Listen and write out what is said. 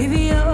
If